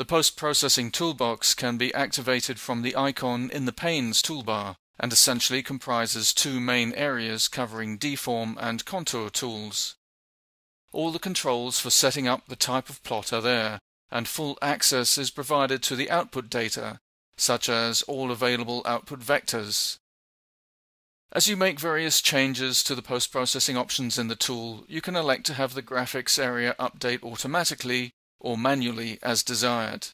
The post-processing toolbox can be activated from the icon in the Panes toolbar and essentially comprises two main areas covering deform and contour tools. All the controls for setting up the type of plot are there, and full access is provided to the output data, such as all available output vectors. As you make various changes to the post-processing options in the tool, you can elect to have the graphics area update automatically or manually as desired.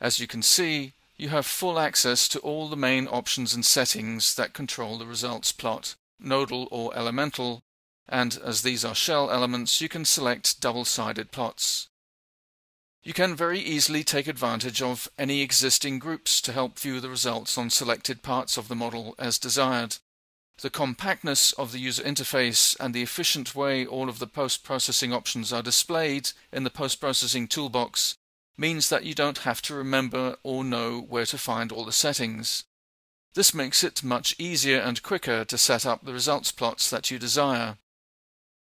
As you can see, you have full access to all the main options and settings that control the results plot, nodal or elemental, and as these are shell elements, you can select double-sided plots. You can very easily take advantage of any existing groups to help view the results on selected parts of the model as desired. The compactness of the user interface and the efficient way all of the post-processing options are displayed in the post-processing toolbox means that you don't have to remember or know where to find all the settings. This makes it much easier and quicker to set up the results plots that you desire.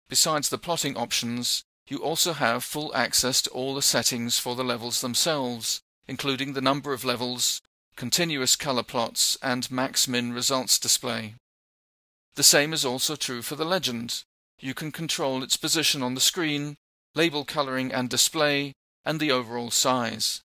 Besides the plotting options, you also have full access to all the settings for the levels themselves, including the number of levels, continuous color plots, and max-min results display. The same is also true for the legend. You can control its position on the screen, label coloring and display, and the overall size.